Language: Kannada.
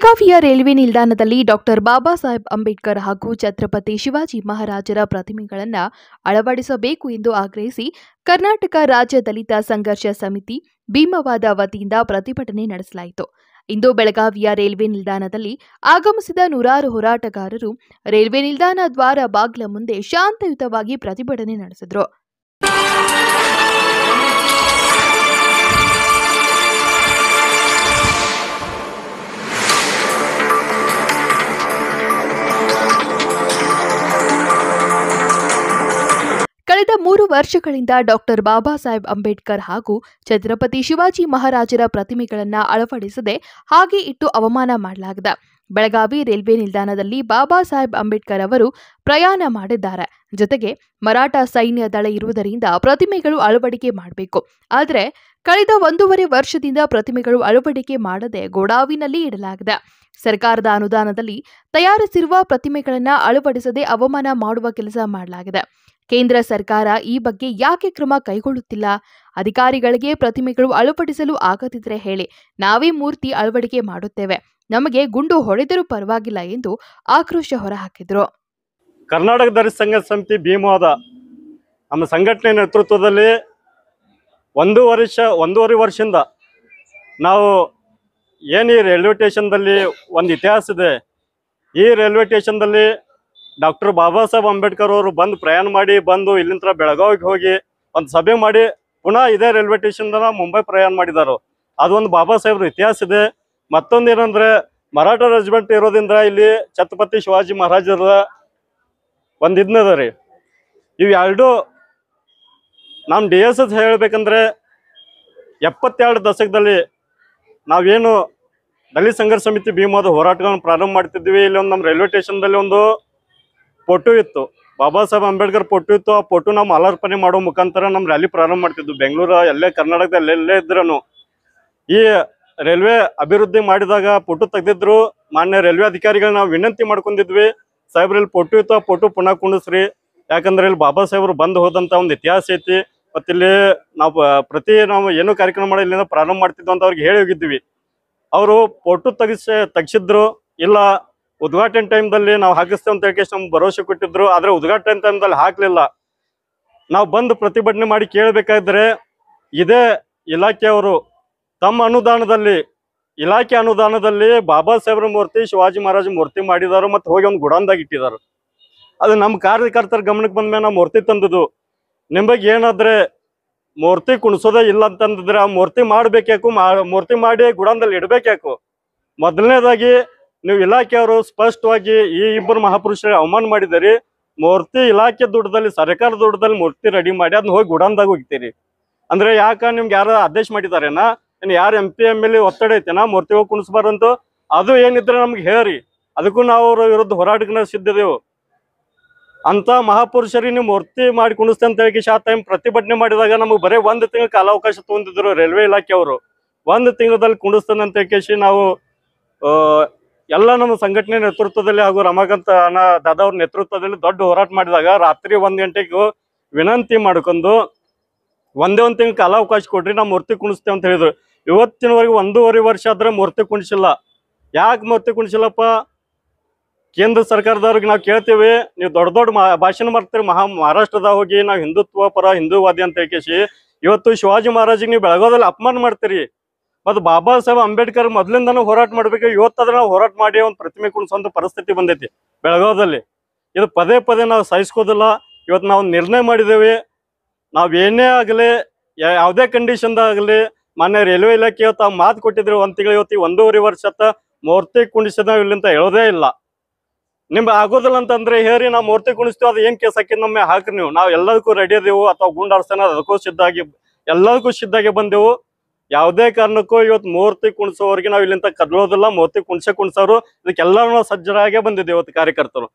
ಬೆಳಗಾವಿಯ ರೈಲ್ವೆ ನಿಲ್ದಾಣದಲ್ಲಿ ಡಾಕ್ಟರ್ ಬಾಬಾ ಸಾಹೇಬ್ ಅಂಬೇಡ್ಕರ್ ಹಾಗೂ ಛತ್ರಪತಿ ಶಿವಾಜಿ ಮಹಾರಾಜರ ಪ್ರತಿಮೆಗಳನ್ನು ಅಳವಡಿಸಬೇಕು ಎಂದು ಆಗ್ರಹಿಸಿ ಕರ್ನಾಟಕ ರಾಜ್ಯ ದಲಿತ ಸಂಘರ್ಷ ಸಮಿತಿ ಭೀಮವಾದ ವತಿಯಿಂದ ಪ್ರತಿಭಟನೆ ನಡೆಸಲಾಯಿತು. ಇಂದು ಬೆಳಗಾವಿಯ ರೈಲ್ವೆ ನಿಲ್ದಾಣದಲ್ಲಿ ಆಗಮಿಸಿದ ನೂರಾರು ಹೋರಾಟಗಾರರು ರೈಲ್ವೆ ನಿಲ್ದಾಣ ದ್ವಾರ ಬಾಗ್ಲ ಮುಂದೆ ಶಾಂತಯುತವಾಗಿ ಪ್ರತಿಭಟನೆ ನಡೆಸಿದರು. ಕಳೆದ ಮೂರು ವರ್ಷಗಳಿಂದ ಡಾಕ್ಟರ್ ಬಾಬಾ ಸಾಹೇಬ್ ಅಂಬೇಡ್ಕರ್ ಹಾಗೂ ಛತ್ರಪತಿ ಶಿವಾಜಿ ಮಹಾರಾಜರ ಪ್ರತಿಮೆಗಳನ್ನು ಅಳವಡಿಸದೆ ಹಾಗೆ ಇಟ್ಟು ಅವಮಾನ ಮಾಡಲಾಗಿದೆ. ಬೆಳಗಾವಿ ರೈಲ್ವೆ ನಿಲ್ದಾಣದಲ್ಲಿ ಬಾಬಾ ಸಾಹೇಬ್ ಅಂಬೇಡ್ಕರ್ ಅವರು ಪ್ರಯಾಣ ಮಾಡಿದ್ದಾರೆ. ಜೊತೆಗೆ ಮರಾಠ ಸೈನ್ಯ ದಳ ಇರುವುದರಿಂದ ಪ್ರತಿಮೆಗಳು ಅಳವಡಿಕೆ ಮಾಡಬೇಕು. ಆದರೆ ಕಳೆದ ಒಂದೂವರೆ ವರ್ಷದಿಂದ ಪ್ರತಿಮೆಗಳು ಅಳವಡಿಕೆ ಮಾಡದೆ ಗೋಡಾವಿನಲ್ಲಿ ಇಡಲಾಗಿದೆ. ಸರ್ಕಾರದ ಅನುದಾನದಲ್ಲಿ ತಯಾರಿಸಿರುವ ಪ್ರತಿಮೆಗಳನ್ನು ಅಳವಡಿಸದೆ ಅವಮಾನ ಮಾಡುವ ಕೆಲಸ ಮಾಡಲಾಗಿದೆ. ಕೇಂದ್ರ ಸರ್ಕಾರ ಈ ಬಗ್ಗೆ ಯಾಕೆ ಕ್ರಮ ಕೈಗೊಳ್ಳುತ್ತಿಲ್ಲ? ಅಧಿಕಾರಿಗಳಿಗೆ ಪ್ರತಿಮೆಗಳು ಅಳವಡಿಸಲು ಆಗದಿದ್ರೆ ಹೇಳಿ, ನಾವೇ ಮೂರ್ತಿ ಅಳವಡಿಕೆ ಮಾಡುತ್ತೇವೆ. ನಮಗೆ ಗುಂಡು ಹೊಡೆದರೂ ಪರವಾಗಿಲ್ಲ ಎಂದು ಆಕ್ರೋಶ ಹೊರಹಾಕಿದರು. ಕರ್ನಾಟಕ ದಲಿತ ಸಂಘ ಸಮಿತಿ ಭೀಮವಾದ ನಮ್ಮ ಸಂಘಟನೆ ನೇತೃತ್ವದಲ್ಲಿ ಒಂದು ವರ್ಷ, ಒಂದೂವರೆ ವರ್ಷದಿಂದ ನಾವು ಏನು ಈ ರೈಲ್ವೆ ಸ್ಟೇಷನ್ದಲ್ಲಿ ಒಂದು ಇತಿಹಾಸ ಇದೆ. ಈ ರೈಲ್ವೆ ಸ್ಟೇಷನ್ದಲ್ಲಿ ಡಾಕ್ಟರ್ ಬಾಬಾ ಸಾಹೇಬ್ ಅಂಬೇಡ್ಕರ್ ಅವರು ಬಂದು ಪ್ರಯಾಣ ಮಾಡಿ, ಬಂದು ಇಲ್ಲಿಂದ ಬೆಳಗಾವಿಗೆ ಹೋಗಿ ಒಂದು ಸಭೆ ಮಾಡಿ ಪುನಃ ಇದೇ ರೈಲ್ವೆ ಸ್ಟೇಷನ್ದ ಮುಂಬೈ ಪ್ರಯಾಣ ಮಾಡಿದಾರು. ಅದೊಂದು ಬಾಬಾ ಸಾಹೇಬ್ರ ಇತಿಹಾಸ ಇದೆ. ಮತ್ತೊಂದು ಏನಂದ್ರೆ ಮರಾಠ ರೆಜಿಮೆಂಟ್ ಇರೋದ್ರಿಂದ ಇಲ್ಲಿ ಛತ್ರಪತಿ ಶಿವಾಜಿ ಮಹಾರಾಜರ ಒಂದು ಇದನ್ನದ ರೀ. ಇವು ಎರಡು ನಮ್ಮ ಡಿ ಎಸ್ ಎಸ್ ಹೇಳ್ಬೇಕಂದ್ರೆ ಎಪ್ಪತ್ತೆರಡು ದಶಕದಲ್ಲಿ ನಾವೇನು ದಲಿತ ಸಂಘರ್ಷ ಸಮಿತಿ ಭೀಮವಾದ ಹೋರಾಟಗಳನ್ನು ಪ್ರಾರಂಭ ಮಾಡ್ತಿದ್ವಿ. ಇಲ್ಲಿ ಒಂದು ನಮ್ಮ ರೈಲ್ವೆ ಸ್ಟೇಷನ್ದಲ್ಲಿ ಒಂದು ಫೋಟೋ ಇತ್ತು. ಬಾಬಾ ಸಾಹೇಬ್ ಅಂಬೇಡ್ಕರ್ ಫೋಟೋ ಇತ್ತು. ಆ ಫೋಟೋ ನಾವು ಮಾಲಾರ್ಪಣೆ ಮಾಡೋ ಮುಖಾಂತರ ನಮ್ಮ ರ್ಯಾಲಿ ಪ್ರಾರಂಭ ಮಾಡ್ತಿದ್ವು. ಬೆಂಗಳೂರು, ಎಲ್ಲೇ ಕರ್ನಾಟಕದಲ್ಲಿ ಎಲ್ಲೇ ಇದ್ರೂ ಈ ರೈಲ್ವೆ ಅಭಿವೃದ್ಧಿ ಮಾಡಿದಾಗ ಫೋಟೋ ತೆಗೆದಿದ್ರು. ಮಾನ್ಯ ರೈಲ್ವೆ ಅಧಿಕಾರಿಗಳು ನಾವು ವಿನಂತಿ ಮಾಡ್ಕೊಂಡಿದ್ವಿ. ಸಾಹೇಬ್ರಲ್ಲಿ ಫೋಟೋ ಇತ್ತು. ಆ ಫೋಟೋ ಪುನಃ ಕುಂಡಿಸ್ರಿ. ಯಾಕಂದ್ರೆ ಇಲ್ಲಿ ಬಾಬಾ ಸಾಹೇಬ್ರು ಬಂದು ಹೋದಂತ ಒಂದು ಇತಿಹಾಸ ಐತಿ. ಮತ್ತೆ ಇಲ್ಲಿ ನಾವು ಪ್ರತಿ ನಾವು ಏನೋ ಕಾರ್ಯಕ್ರಮ ಮಾಡಿ ಇಲ್ಲಿಂದ ಪ್ರಾರಂಭ ಮಾಡ್ತಿದ್ವು ಅಂತ ಅವ್ರಿಗೆ ಹೇಳಿ ಹೋಗಿದ್ವಿ. ಅವರು ಫೋಟೋ ತೆಗಿಸ, ತೆಗ್ಸಿದ್ರು. ಇಲ್ಲ ಉದ್ಘಾಟನೆ ಟೈಮ್ದಲ್ಲಿ ನಾವು ಹಾಕಿಸ್ತೇವೆ ಅಂತ ಹೇಳಿ ನಮ್ಗೆ ಭರವಸೆ ಕೊಟ್ಟಿದ್ರು. ಆದ್ರೆ ಉದ್ಘಾಟನೆ ಟೈಮ್ದಲ್ಲಿ ಹಾಕ್ಲಿಲ್ಲ. ನಾವು ಬಂದು ಪ್ರತಿಭಟನೆ ಮಾಡಿ ಕೇಳಬೇಕಾದ್ರೆ ಇದೇ ಇಲಾಖೆಯವರು ತಮ್ಮ ಅನುದಾನದಲ್ಲಿ, ಇಲಾಖೆ ಅನುದಾನದಲ್ಲಿ ಬಾಬಾ ಸಾಹೇಬ್ರ ಮೂರ್ತಿ, ಶಿವಾಜಿ ಮಹಾರಾಜ ಮೂರ್ತಿ ಮಾಡಿದಾರು ಮತ್ತೆ ಹೋಗಿ ಒಂದು ಗುಡಾನ್ದಾಗ ಇಟ್ಟಿದಾರು. ಅದು ನಮ್ಮ ಕಾರ್ಯಕರ್ತರ ಗಮನಕ್ಕೆ ಬಂದ ಮೇಲೆ ನಾವು ಮೂರ್ತಿ ತಂದದ್ದು. ನಿಮಗೆ ಏನಾದ್ರೆ ಮೂರ್ತಿ ಕುಣಿಸೋದೇ ಇಲ್ಲ ಅಂತಂದಿದ್ರೆ ಆ ಮೂರ್ತಿ ಮಾಡ್ಬೇಕು ಮೂರ್ತಿ ಮಾಡಿ ಗುಡಾನ್ದಲ್ಲಿ ಇಡ್ಬೇಕು ಮೊದಲನೇದಾಗಿ ನೀವು ಇಲಾಖೆಯವರು ಸ್ಪಷ್ಟವಾಗಿ ಈ ಇಬ್ಬರು ಮಹಾಪುರುಷರಿಗೆ ಅವಮಾನ ಮಾಡಿದರೆ ಮೂರ್ತಿ ಇಲಾಖೆ ದುಡ್ಡದಲ್ಲಿ ಸರ್ಕಾರ ದುಡ್ಡದಲ್ಲಿ ಮೂರ್ತಿ ರೆಡಿ ಮಾಡಿ ಅದನ್ನ ಹೋಗಿ ಗುಡಾನ್ದಾಗ ಹೋಗ್ತೀರಿ ಅಂದ್ರೆ ಯಾಕ ನಿಮ್ಗೆ ಯಾರು ಆದೇಶ ಮಾಡಿದಾರೇನಾ? ಇನ್ನು ಯಾರು ಎಂ ಪಿ ಎಂ ಎಲ್ ಒತ್ತಡ ಐತೆನಾ? ಮೂರ್ತಿ ಹೋಗಿ ಕುಣಿಸ್ಬಾರಂತು ಅದು ಏನಿದ್ರೆ ನಮ್ಗೆ ಹೇಳ್ರಿ. ಅದಕ್ಕೂ ನಾವು ಅವ್ರ ವಿರುದ್ಧ ಹೋರಾಟಕ್ಕೆ ಸಿದ್ಧಿದೆವು ಅಂತ ಮಹಾಪುರುಷರಿಗೆ ನೀವು ಮೂರ್ತಿ ಮಾಡಿ ಕುಣಿಸ್ತೆ ಅಂತ ಹೇಳಿ ಆ ಟೈಮ್ ಪ್ರತಿಭಟನೆ ಮಾಡಿದಾಗ ನಮಗೆ ಬರೀ ಒಂದು ತಿಂಗಳ ಕಾಲಾವಕಾಶ ತಗೊಂಡಿದ್ರು ರೈಲ್ವೆ ಇಲಾಖೆಯವರು. ಒಂದು ತಿಂಗಳಲ್ಲಿ ಕುಣಿಸ್ತಾನೆ ಅಂತ ಹೇಳಿ ನಾವು ಎಲ್ಲ ನಮ್ಮ ಸಂಘಟನೆ ನೇತೃತ್ವದಲ್ಲಿ ಹಾಗೂ ರಮಾಕಾಂತ್ ಅಣ್ಣ ದಾದಾ ಅವ್ರ ನೇತೃತ್ವದಲ್ಲಿ ದೊಡ್ಡ ಹೋರಾಟ ಮಾಡಿದಾಗ ರಾತ್ರಿ ಒಂದ್ ಗಂಟೆಗೂ ವಿನಂತಿ ಮಾಡ್ಕೊಂಡು ಒಂದೇ ಒಂದ್ ತಿಂಗಳ ಕಾಲಾವಕಾಶ ಕೊಡ್ರಿ ನಾವು ಮೂರ್ತಿ ಕುಣಿಸ್ತೇವೆ ಅಂತ ಹೇಳಿದ್ರು. ಇವತ್ತಿನವರೆಗೂ ಒಂದೂವರೆ ವರ್ಷ ಆದ್ರೆ ಮೂರ್ತಿ ಕುಣಿಸಿಲ್ಲ. ಯಾಕೆ ಮೂರ್ತಿ ಕುಣಿಸಿಲ್ಲಪ್ಪ? ಕೇಂದ್ರ ಸರ್ಕಾರದವ್ರಿಗೆ ನಾವು ಕೇಳ್ತೀವಿ, ನೀವು ದೊಡ್ಡ ದೊಡ್ಡ ಭಾಷಣ ಮಾಡ್ತೀರಿ, ಮಹಾ ಮಹಾರಾಷ್ಟ್ರದಾಗ ಹೋಗಿ ನಾವು ಹಿಂದುತ್ವ ಪರ ಹಿಂದೂವಾದಿ ಅಂತ ಹೇಳ್ಕೇಸಿ ಇವತ್ತು ಶಿವಾಜಿ ಮಹಾರಾಜಿಗೆ ನೀವು ಬೆಳಗೋದಲ್ಲಿ ಅಪಮಾನ ಮಾಡ್ತೀರಿ. ಮತ್ತು ಬಾಬಾ ಸಾಹೇಬ್ ಅಂಬೇಡ್ಕರ್ ಮೊದಲಿಂದನೂ ಹೋರಾಟ ಮಾಡ್ಬೇಕು ಇವತ್ತಾದ್ರೆ ನಾವು ಹೋರಾಟ ಮಾಡಿ ಒಂದು ಪ್ರತಿಮೆ ಕುಣಿಸೋಂಥ ಪರಿಸ್ಥಿತಿ ಬಂದೈತಿ ಬೆಳಗಾವದಲ್ಲಿ. ಇದು ಪದೇ ಪದೇ ನಾವು ಸಹಿಸ್ಕೋದಿಲ್ಲ, ಇವತ್ತು ನಾವು ನಿರ್ಣಯ ಮಾಡಿದ್ದೇವೆ ನಾವು ಏನೇ ಆಗಲಿ ಯಾವುದೇ ಕಂಡೀಷನ್ದಾಗಲಿ ಮಾನ್ಯ ರೈಲ್ವೆ ಇಲಾಖೆ ತಾವು ಮಾತು ಕೊಟ್ಟಿದ್ರು ಒಂದು ತಿಂಗಳು, ಇವತ್ತು ಒಂದೂವರೆ ವರ್ಷ ಮೂರ್ತಿ ಕುಣಿಸಿದ ಇಲ್ಲಿಂತ ಹೇಳೋದೇ ಇಲ್ಲ. ನಿಮ್ಗೆ ಆಗೋದಿಲ್ಲ ಅಂತಂದ್ರೆ ಹೇರಿ ನಾವು ಮೂರ್ತಿ ಕುಣಿಸ್ತೀವಿ, ಅದು ಏನ್ ಕೇಸ್ ಹಾಕಿ ನಮ್ಮೆ ಹಾಕ್ರಿ ನೀವು. ನಾವು ಎಲ್ಲದಕ್ಕೂ ರೆಡಿ ಅದೇವು, ಅಥವಾ ಗುಂಡಾರ್ಸನ ಅದಕ್ಕೂ ಸಿದ್ಧಾಗಿ ಎಲ್ಲದಕ್ಕೂ ಸಿದ್ಧಾಗಿ ಬಂದೆವು. ಯಾವುದೇ ಕಾರಣಕ್ಕೂ ಇವತ್ತು ಮೂರ್ತಿ ಕುಣಿಸೋವರೆಗೆ ನಾವು ಇಲ್ಲಿಂದ ಕದಲೋದಿಲ್ಲ, ಮೂರ್ತಿ ಕುಣಿಸೇ ಕುಣಿಸೋರು. ಇದಕ್ಕೆಲ್ಲರೂ ನಾವು ಸಜ್ಜರಾಗೇ ಬಂದಿದ್ದೇವೆ ಇವತ್ತು ಕಾರ್ಯಕರ್ತರು.